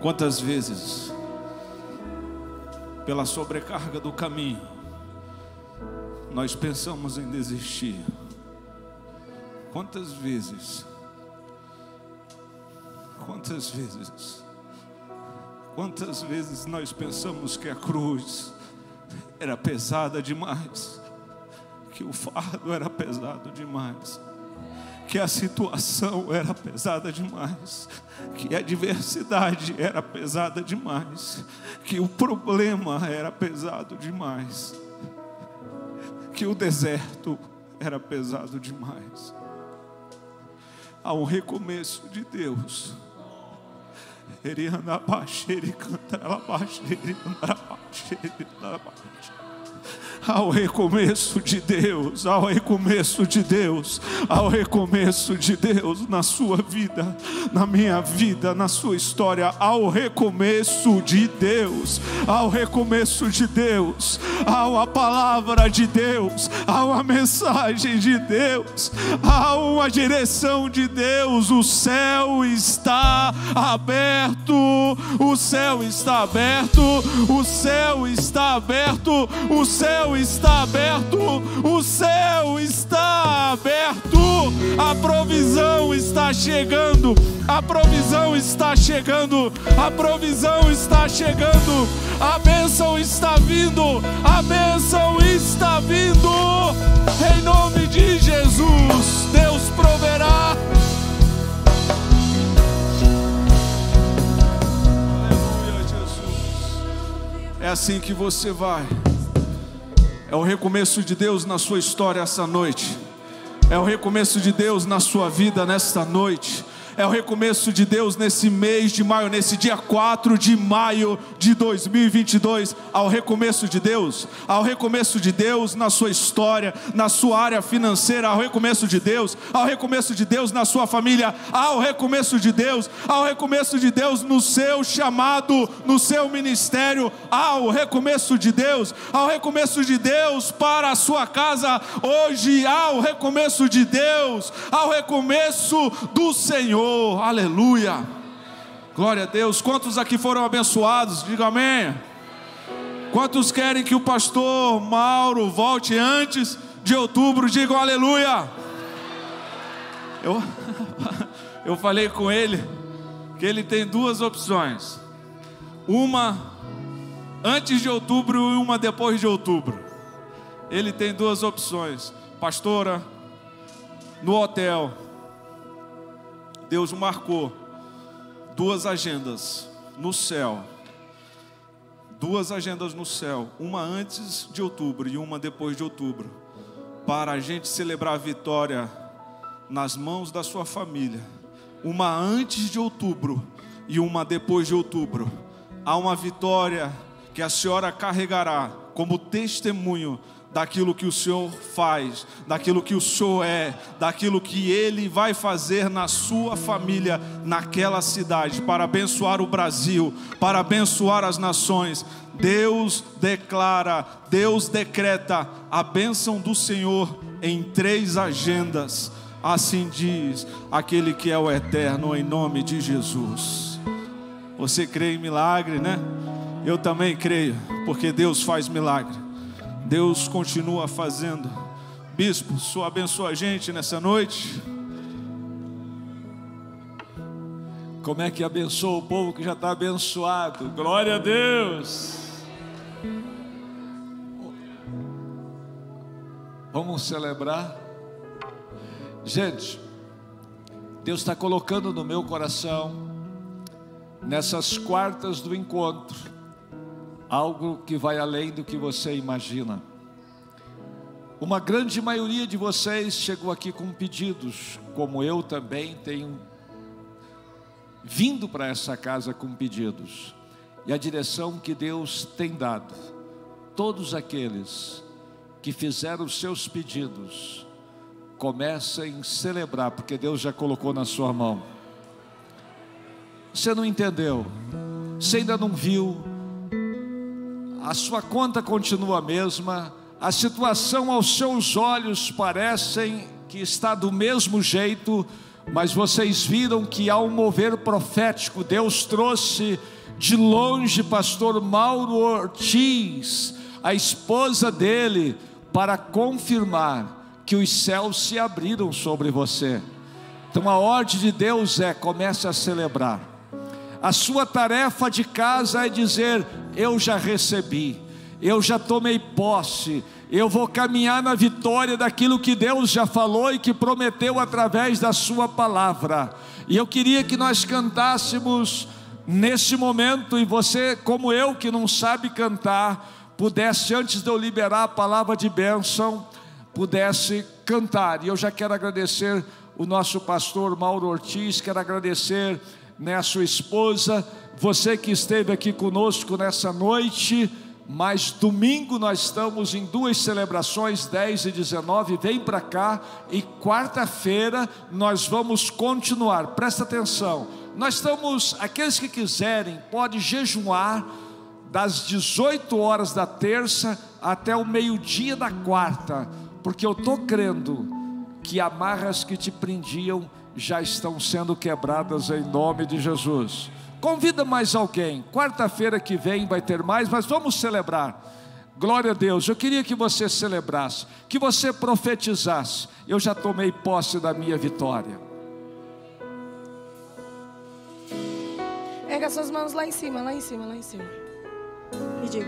Quantas vezes, pela sobrecarga do caminho, nós pensamos em desistir? Quantas vezes, quantas vezes, quantas vezes nós pensamos que a cruz era pesada demais, que o fardo era pesado demais, que a situação era pesada demais, que a adversidade era pesada demais, que o problema era pesado demais, que o deserto era pesado demais. Há um recomeço de Deus. Ele anda abaixo, ele canta abaixo, ele anda abaixo, ele anda abaixo ao recomeço de Deus, ao recomeço de Deus, ao recomeço de Deus na sua vida, na minha vida, na sua história, ao recomeço de Deus, ao recomeço de Deus, ao a palavra de Deus, ao a mensagem de Deus, ao a direção de Deus, o céu está aberto, o céu está aberto, o céu está aberto, o céu está aberto, o céu está aberto, a provisão está chegando, a provisão está chegando, a provisão está chegando, a bênção está vindo, a bênção está vindo, em nome de Jesus, Deus proverá. É assim que você vai. É o recomeço de Deus na sua história essa noite. É o recomeço de Deus na sua vida nesta noite. É o recomeço de Deus nesse mês de maio, nesse dia 4 de maio de 2022. Ao recomeço de Deus, ao recomeço de Deus na sua história, na sua área financeira, ao recomeço de Deus, ao recomeço de Deus na sua família, ao recomeço de Deus, ao recomeço de Deus no seu chamado, no seu ministério, ao recomeço de Deus, ao recomeço de Deus para a sua casa hoje, ao recomeço de Deus, ao recomeço do Senhor. Aleluia. Glória a Deus. Quantos aqui foram abençoados? Diga amém. Quantos querem que o pastor Mauro volte antes de outubro? Digam aleluia. Eu, eu falei com ele que ele tem duas opções: uma antes de outubro e uma depois de outubro. Ele tem duas opções: pastora, no hotel. Deus marcou duas agendas no céu. Duas agendas no céu, uma antes de outubro e uma depois de outubro, para a gente celebrar a vitória nas mãos da sua família. Uma antes de outubro e uma depois de outubro. Há uma vitória que a senhora carregará como testemunho daquilo que o Senhor faz, daquilo que o Senhor é, daquilo que Ele vai fazer na sua família, naquela cidade, para abençoar o Brasil, para abençoar as nações. Deus declara, Deus decreta a bênção do Senhor em três agendas. Assim diz aquele que é o eterno, em nome de Jesus. Você crê em milagre, né? Eu também creio, porque Deus faz milagre. Deus continua fazendo. Bispo, senhor abençoa a gente nessa noite. Como é que abençoa o povo que já está abençoado? Glória a Deus. Vamos celebrar. Gente, Deus está colocando no meu coração, nessas quartas do encontro, algo que vai além do que você imagina. Uma grande maioria de vocês chegou aqui com pedidos, como eu também tenho vindo para essa casa com pedidos. E a direção que Deus tem dado, todos aqueles que fizeram os seus pedidos, comecem a celebrar, porque Deus já colocou na sua mão. Você não entendeu, você ainda não viu, a sua conta continua a mesma, a situação aos seus olhos parecem que está do mesmo jeito, mas vocês viram que há um mover profético. Deus trouxe de longe pastor Mauro Ortiz, a esposa dele, para confirmar que os céus se abriram sobre você. Então a ordem de Deus é: comece a celebrar. A sua tarefa de casa é dizer: Eu já recebi, eu já tomei posse, Eu vou caminhar na vitória daquilo que Deus já falou e que prometeu através da Sua palavra. E eu queria que nós cantássemos nesse momento, e você, como eu, que não sabe cantar, pudesse, antes de eu liberar a palavra de bênção, pudesse cantar. E eu já quero agradecer o nosso pastor Mauro Ortiz, quero agradecer né, sua esposa, você que esteve aqui conosco nessa noite. Mas domingo nós estamos em duas celebrações, 10 e 19, vem para cá e quarta-feira nós vamos continuar. Presta atenção. Nós estamos, aqueles que quiserem, pode jejuar das 18 horas da terça até o meio-dia da quarta, porque eu tô crendo que amarras que te prendiam já estão sendo quebradas em nome de Jesus. Convida mais alguém. Quarta-feira que vem vai ter mais, mas vamos celebrar. Glória a Deus. Eu queria que você celebrasse, que você profetizasse. Eu já tomei posse da minha vitória. Erga suas mãos lá em cima, lá em cima, lá em cima. E diga: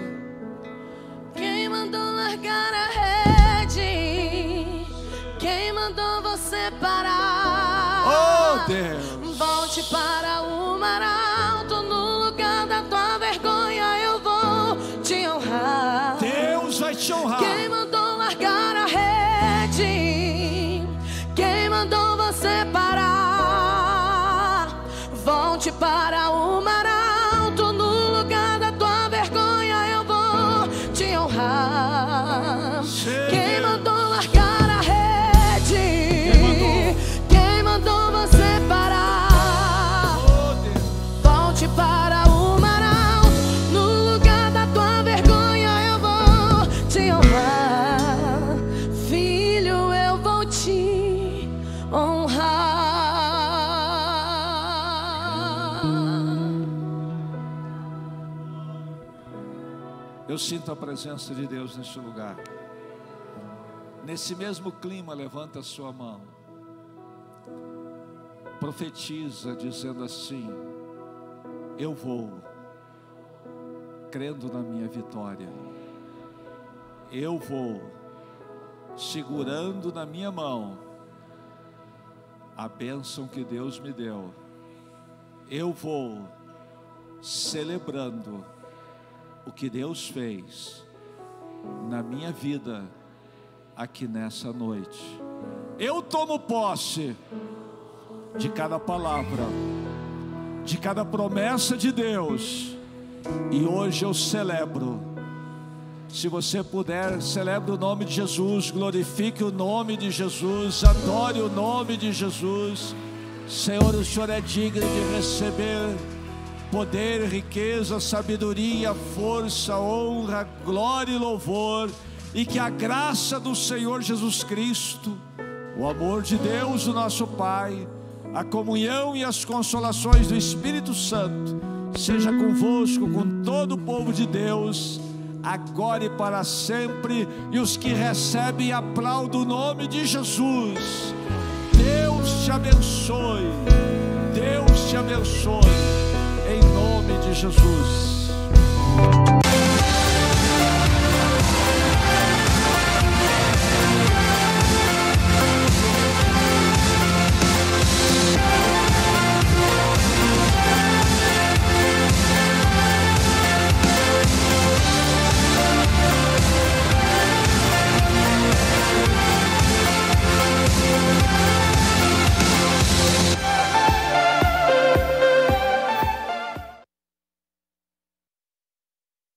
Quem mandou largar a rede? Quem mandou você parar? Oh, Deus. Volte para o mar Eu sinto a presença de Deus neste lugar. Nesse mesmo clima, levanta a sua mão. Profetiza dizendo assim: Eu vou, crendo na minha vitória. Eu vou, segurando na minha mão a bênção que Deus me deu. Eu vou, celebrando o que Deus fez na minha vida aqui nessa noite. Eu tomo posse de cada palavra, de cada promessa de Deus, e hoje eu celebro. Se você puder, celebre o nome de Jesus, glorifique o nome de Jesus, adore o nome de Jesus. Senhor, o Senhor é digno de receber poder, riqueza, sabedoria, força, honra, glória e louvor, e que a graça do Senhor Jesus Cristo, o amor de Deus, o nosso Pai, a comunhão e as consolações do Espírito Santo, seja convosco, com todo o povo de Deus, agora e para sempre, e os que recebem aplaudam o nome de Jesus. Deus te abençoe, Deus te abençoe de Jesus.